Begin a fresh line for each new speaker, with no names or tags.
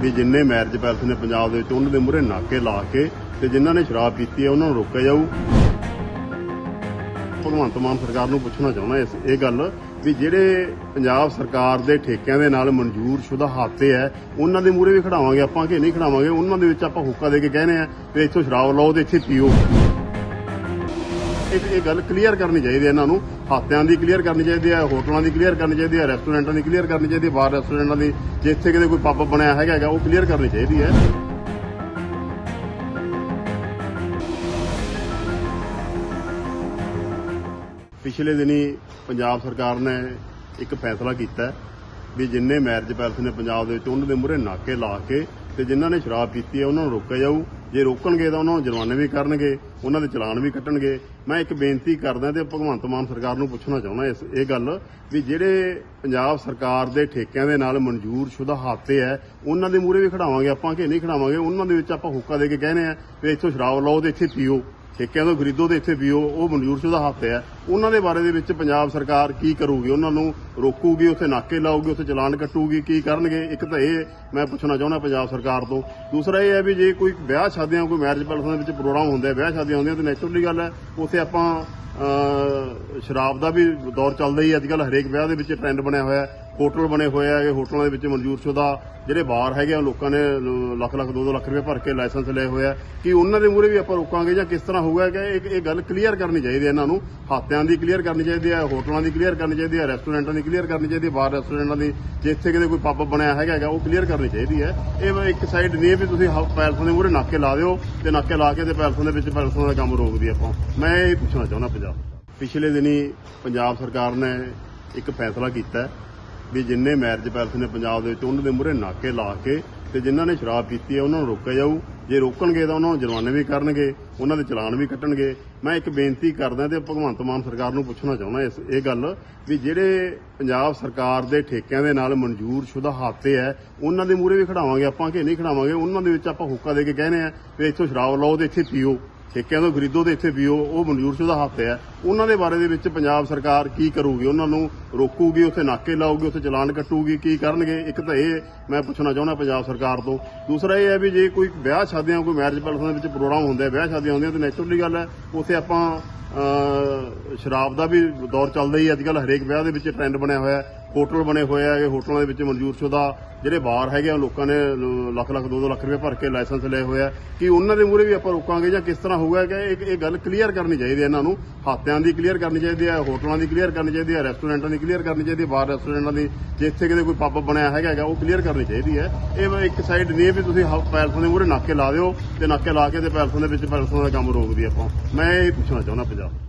ਵੀ ਜਿੰਨੇ marriage palace ਨੇ ਪੰਜਾਬ ਦੇ ਵਿੱਚ, ਉਹਨਾਂ ਦੇ ਮੂਹਰੇ ਨਾਕੇ ਲਾ ਕੇ ਤੇ ਜਿਨ੍ਹਾਂ ਨੇ ਸ਼ਰਾਬ ਪੀਤੀ ਹੈ, ਉਹਨਾਂ ਨੂੰ ਰੋਕਿਆ ਜਾਊ। ਭਗਵੰਤ ਮਾਨ ਸਰਕਾਰ ਨੂੰ ਪੁੱਛਣਾ ਚਾਹੁੰਦਾ ਇਸ, ਇਹ ਗੱਲ ਵੀ ਜਿਹੜੇ ਪੰਜਾਬ ਸਰਕਾਰ ਦੇ ਠੇਕਿਆਂ ਦੇ ਨਾਲ ਮਨਜ਼ੂਰ ਸ਼ੁਦਾ ਹਾਤੇ ਹੈ, ਉਹਨਾਂ ਦੇ ਮੂਹਰੇ ਵੀ ਖੜਾਵਾਂਗੇ ਆਪਾਂ ਕਿ ਨਹੀਂ ਖੜਾਵਾਂਗੇ? ਉਹਨਾਂ ਦੇ ਵਿੱਚ ਆਪਾਂ ਹੁੱਕਾ ਦੇ ਕੇ ਕਹਿੰਦੇ ਆ ਵੀ ਇੱਥੋਂ ਸ਼ਰਾਬ ਲਾਓ ਤੇ ਇੱਥੇ ਪੀਓ। ਇਹ ਇਹ ਗੱਲ ਕਲੀਅਰ ਕਰਨੀ ਚਾਹੀਦੀ ਹੈ ਇਹਨਾਂ ਨੂੰ। ਹਾਤਿਆਂ ਦੀ ਕਲੀਅਰ ਕਰਨੀ ਚਾਹੀਦੀ ਹੈ ਹੋਟਲਾਂ ਦੀ ਕਲੀਅਰ ਕਰਨੀ ਚਾਹੀਦੀ ਹੈ ਰੈਸਟੋਰੈਂਟਾਂ ਦੀ ਕਲੀਅਰ ਕਰਨੀ ਚਾਹੀਦੀ ਹੈ ਬਾਰ ਰੈਸਟੋਰੈਂਟਾਂ ਦੀ ਜਿੱਥੇ ਕਿਤੇ ਕੋਈ ਪੱਬ ਬਣਿਆ ਹੈਗਾ ਹੈਗਾ, ਉਹ ਕਲੀਅਰ ਕਰਨੀ ਚਾਹੀਦੀ ਹੈ। ਪਿਛਲੇ ਦਿਨੀ ਪੰਜਾਬ ਸਰਕਾਰ ਨੇ ਇੱਕ ਫੈਸਲਾ ਕੀਤਾ ਵੀ ਜਿੰਨੇ ਮੈਰਿਜ ਪੈਲਸ ਨੇ ਪੰਜਾਬ ਦੇ ਵਿੱਚ ਉਹਨਾਂ ਦੇ ਮੂਹਰੇ ਨਾਕੇ ਲਾ ਕੇ ਤੇ ਜਿਨ੍ਹਾਂ ਨੇ ਸ਼ਰਾਬ ਪੀਤੀ ਹੈ, ਉਹਨਾਂ ਨੂੰ ਰੋਕਿਆ ਜਾਊ। ਜੇ ਰੋਕਣਗੇ ਤਾਂ ਉਹਨਾਂ ਨੂੰ ਜੁਰਮਾਨੇ ਵੀ ਕਰਨਗੇ, ਉਹਨਾਂ ਦੇ ਚਲਾਨ ਵੀ ਕੱਟਣਗੇ। ਮੈਂ ਇੱਕ ਬੇਨਤੀ ਕਰਦਾ ਤੇ ਭਗਵੰਤ ਮਾਨ ਸਰਕਾਰ ਨੂੰ ਪੁੱਛਣਾ ਚਾਹੁੰਦਾ ਇਸ ਇਹ ਗੱਲ ਵੀ ਜਿਹੜੇ ਪੰਜਾਬ ਸਰਕਾਰ ਦੇ ਠੇਕਿਆਂ ਦੇ ਨਾਲ ਮਨਜ਼ੂਰ ਸ਼ੁਦਾ ਹਾਤੇ ਹੈ, ਉਹਨਾਂ ਦੇ ਮੂਹਰੇ ਵੀ ਖੜਾਵਾਂਗੇ ਆਪਾਂ ਕਿ ਨਹੀਂ ਖੜਾਵਾਂਗੇ? ਉਹਨਾਂ ਦੇ ਵਿੱਚ ਆਪਾਂ ਹੁੱਕਾ ਦੇ ਕੇ ਕਹਿੰਦੇ ਆ ਵੀ ਇੱਥੋਂ ਸ਼ਰਾਬ ਲਾਓ ਤੇ ਇੱਥੇ ਪੀਓ। ਠੇਕਿਆਂ ਤੋਂ ਖਰੀਦੋ ਤੇ ਇੱਥੇ ਪੀਓ, ਉਹ ਮਨਜ਼ੂਰ ਸ਼ੁਦਾ ਹੱਥ ਹੈ। ਉਹਨਾਂ ਦੇ ਬਾਰੇ ਦੇ ਵਿੱਚ ਪੰਜਾਬ ਸਰਕਾਰ ਕੀ ਕਰੂਗੀ? ਉਹਨਾਂ ਨੂੰ ਰੋਕੂਗੀ, ਉੱਥੇ ਨਾਕੇ ਲਾਊਗੀ, ਉੱਥੇ ਚਲਾਨ ਕੱਟੂਗੀ, ਕੀ ਕਰਨਗੇ? ਇੱਕ ਤਾਂ ਇਹ ਮੈਂ ਪੁੱਛਣਾ ਚਾਹੁੰਦਾ ਪੰਜਾਬ ਸਰਕਾਰ ਤੋਂ। ਦੂਸਰਾ ਇਹ ਹੈ ਵੀ ਜੇ ਕੋਈ ਵਿਆਹ ਸ਼ਾਦੀਆਂ, ਕੋਈ ਮੈਰਿਜ ਪੈਲਸਾਂ ਦੇ ਵਿੱਚ ਪ੍ਰੋਗਰਾਮ ਹੁੰਦਾ ਵਿਆਹ ਸ਼ਾਦੀਆਂ ਹੁੰਦੀਆਂ ਤਾਂ ਨੈਚੁਰਲੀ ਗੱਲ ਹੈ, ਉੱਥੇ ਆਪਾਂ ਸ਼ਰਾਬ ਦਾ ਵੀ ਦੌਰ ਚੱਲਦਾ ਹੀ ਅੱਜ ਕੱਲ ਹਰੇਕ ਵਿਆਹ ਦੇ ਵਿੱਚ ਟ੍ਰੈਂਡ ਬਣਿਆ ਹੋਇਆ ਹੋਟਲ ਬਣੇ ਹੋਏ ਆ ਇਹ ਹੋਟਲਾਂ ਦੇ ਵਿੱਚ ਮਨਜ਼ੂਰ ਸ਼ੁਦਾ ਜਿਹੜੇ ਬਾਰ ਹੈਗੇ ਆ ਲੋਕਾਂ ਨੇ ਲੱਖ ਲੱਖ 2-2 ਲੱਖ ਰੁਪਏ ਭਰ ਕੇ ਲਾਇਸੈਂਸ ਲਏ ਹੋਏ ਆ। ਕਿ ਉਹਨਾਂ ਦੇ ਮੂਹਰੇ ਵੀ ਆਪਾਂ ਰੋਕਾਂਗੇ ਜਾਂ ਕਿਸ ਤਰ੍ਹਾਂ ਹੋਊਗਾ? ਕਿ ਇਹ ਇਹ ਗੱਲ ਕਲੀਅਰ ਕਰਨੀ ਚਾਹੀਦੀ ਹੈ ਇਹਨਾਂ ਨੂੰ। ਹਾਤਿਆਂ ਦੀ ਕਲੀਅਰ ਕਰਨੀ ਚਾਹੀਦੀ ਹੈ ਹੋਟਲਾਂ ਦੀ ਕਲੀਅਰ ਕਰਨੀ ਚਾਹੀਦੀ ਹੈ ਰੈਸਟੋਰੈਂਟਾਂ ਦੀ ਕਲੀਅਰ ਕਰਨੀ ਚਾਹੀਦੀ ਹੈ ਬਾਰ ਰੈਸਟੋਰੈਂਟਾਂ ਦੀ ਜਿੱਥੇ ਕਿਤੇ ਕੋਈ ਪੱਬ ਬਣਿਆ ਹੈਗਾ ਹੈਗਾ, ਉਹ ਕਲੀਅਰ ਕਰਨੀ ਚਾਹੀਦੀ ਹੈ ਇਹ ਇੱਕ ਸਾਈਡ ਨਹੀਂ ਹੈ ਵੀ ਤੁਸੀਂ ਹ- ਪੈਲਸਾਂ ਦੇ ਮੂਹਰੇ ਨਾਕੇ ਲਾ ਦਿਓ ਤੇ ਨਾਕੇ ਲਾ ਕੇ ਤੇ ਪੈਲਸਾਂ ਦੇ ਵਿੱਚ ਪੈਲਸਾਂ ਦਾ ਕੰਮ ਰੋਕ ਦਈਏ ਆਪਾਂ। ਮੈਂ ਇਹ ਪੁੱਛਣਾ ਚਾਹੁੰਦਾ ਪੰਜਾਬ ਪਿਛਲੇ ਦਿਨੀ ਪੰਜਾਬ ਸਰਕਾਰ ਨੇ ਇੱਕ ਫੈਸਲਾ ਕੀਤਾ ਹੈ ਵੀ ਜਿੰਨੇ ਮੈਰਿਜ ਪੈਲਸ ਨੇ ਪੰਜਾਬ ਦੇ ਵਿੱਚ, ਉਹਨਾਂ ਦੇ ਮੂਹਰੇ ਨਾਕੇ ਲਾ ਕੇ ਤੇ ਜਿਨ੍ਹਾਂ ਨੇ ਸ਼ਰਾਬ ਪੀਤੀ ਹੈ, ਉਹਨਾਂ ਨੂੰ ਰੋਕਿਆ ਜਾਊ। ਜੇ ਰੋਕਣਗੇ ਤਾਂ ਉਹਨਾਂ ਨੂੰ ਜੁਰਮਾਨੇ ਵੀ ਕਰਨਗੇ, ਉਹਨਾਂ ਦੇ ਚਲਾਨ ਵੀ ਕੱਟਣਗੇ। ਮੈਂ ਇੱਕ ਬੇਨਤੀ ਕਰਦਾ ਤੇ ਭਗਵੰਤ ਮਾਨ ਸਰਕਾਰ ਨੂੰ ਪੁੱਛਣਾ ਚਾਹੁੰਦਾ ਇਸ, ਇਹ ਗੱਲ ਵੀ ਜਿਹੜੇ ਪੰਜਾਬ ਸਰਕਾਰ ਦੇ ਠੇਕਿਆਂ ਦੇ ਨਾਲ ਮਨਜ਼ੂਰ ਸ਼ੁਦਾ ਹਾਤੇ ਹੈ, ਉਹਨਾਂ ਦੇ ਮੂਹਰੇ ਵੀ ਖੜਾਵਾਂਗੇ ਆਪਾਂ ਕਿ ਨਹੀਂ ਖੜਾਵਾਂਗੇ? ਉਹਨਾਂ ਦੇ ਵਿੱਚ ਆਪਾਂ ਹੁੱਕਾ ਦੇ ਕੇ ਕਹਿੰਦੇ ਆ ਵੀ ਇੱਥੋਂ ਸ਼ਰਾਬ ਲਾਓ ਤੇ ਇੱਥੇ ਪੀਓ। ਠੇਕਿਆਂ ਤੋਂ ਖਰੀਦੋ ਤੇ ਇੱਥੇ ਪੀਓ, ਉਹ ਮਨਜ਼ੂਰ ਸ਼ੁਦਾ ਹੱਥ ਹੈ। ਉਹਨਾਂ ਦੇ ਬਾਰੇ ਦੇ ਵਿੱਚ ਪੰਜਾਬ ਸਰਕਾਰ ਕੀ ਕਰੂਗੀ? ਉਹਨਾਂ ਨੂੰ ਰੋਕੂਗੀ, ਉੱਥੇ ਨਾਕੇ ਲਾਊਗੀ, ਉੱਥੇ ਚਲਾਨ ਕੱਟੂਗੀ, ਕੀ ਕਰਨਗੇ? ਇੱਕ ਤਾਂ ਇਹ ਮੈਂ ਪੁੱਛਣਾ ਚਾਹੁੰਦਾ ਪੰਜਾਬ ਸਰਕਾਰ ਤੋਂ। ਦੂਸਰਾ ਇਹ ਹੈ ਵੀ ਜੇ ਕੋਈ ਵਿਆਹ ਸ਼ਾਦੀਆਂ, ਕੋਈ ਮੈਰਿਜ ਪੈਲਸਾਂ ਦੇ ਵਿੱਚ ਪ੍ਰੋਗਰਾਮ ਹੁੰਦਾ ਹੈ, ਵਿਆਹ ਸ਼ਾਦੀਆਂ ਹੁੰਦੀਆਂ, ਤਾਂ ਨੈਚੁਰਲੀ ਗੱਲ ਹੈ, ਉੱਥੇ ਆਪਾਂ ਸ਼ਰਾਬ ਦਾ ਵੀ ਦੌਰ ਚੱਲਦਾ ਹੀ ਅੱਜ ਕੱਲ ਹਰੇਕ ਵਿਆਹ ਦੇ ਵਿੱਚ ਟ੍ਰੈਂਡ ਬਣਿਆ ਹੋਇਆ ਹੋਟਲ ਬਣੇ ਹੋਏ ਆ ਇਹ ਹੋਟਲਾਂ ਦੇ ਵਿੱਚ ਮਨਜ਼ੂਰ ਸ਼ੁਦਾ ਜਿਹੜੇ ਬਾਰ ਹੈਗੇ ਆ ਲੋਕਾਂ ਨੇ ਲੱਖ ਲੱਖ 2-2 ਲੱਖ ਰੁਪਏ ਭਰ ਕੇ ਲਾਇਸੈਂਸ ਲਏ ਹੋਏ ਆ। ਕਿ ਉਹਨਾਂ ਦੇ ਮੂਹਰੇ ਵੀ ਆਪਾਂ ਰੋਕਾਂਗੇ ਜਾਂ ਕਿਸ ਤਰ੍ਹਾਂ ਹੋਊਗਾ? ਕਿ ਇਹ ਇਹ ਗੱਲ ਕਲੀਅਰ ਕਰਨੀ ਚਾਹੀਦੀ ਹੈ ਇਹਨਾਂ ਨੂੰ। ਹਾਤਿਆਂ ਦੀ ਕਲੀਅਰ ਕਰਨੀ ਚਾਹੀਦੀ ਹੈ ਹੋਟਲਾਂ ਦੀ ਕਲੀਅਰ ਕਰਨੀ ਚਾਹੀਦੀ ਹੈ ਰੈਸਟੋਰੈਂਟਾਂ ਦੀ ਕਲੀਅਰ ਕਰਨੀ ਚਾਹੀਦੀ ਹੈ ਬਾਰ ਰੈਸਟੋਰੈਂਟਾਂ ਦੀ ਜਿੱਥੇ ਕਿਤੇ ਕੋਈ ਪੱਬ ਬਣਿਆ ਹੈਗਾ ਹੈਗਾ, ਉਹ ਕਲੀਅਰ ਕਰਨੀ ਚਾਹੀਦੀ ਹੈ ਇਹ ਇੱਕ ਸਾਈਡ ਨਹੀਂ ਹੈ ਵੀ ਤੁਸੀਂ ਹ- ਪੈਲਸਾਂ ਦੇ ਮੂਹਰੇ ਨਾਕੇ ਲਾ ਦਿਓ ਤੇ ਨਾਕੇ ਲਾ ਕੇ ਤੇ ਪੈਲਸਾਂ ਦੇ ਵਿੱਚ ਪੈਲਸਾਂ ਦਾ ਕੰਮ ਰੋਕ ਦਈਏ ਆਪਾਂ। ਮੈਂ ਇਹ ਪੁੱਛਣਾ ਚਾਹੁੰਦਾ ਪੰਜਾਬ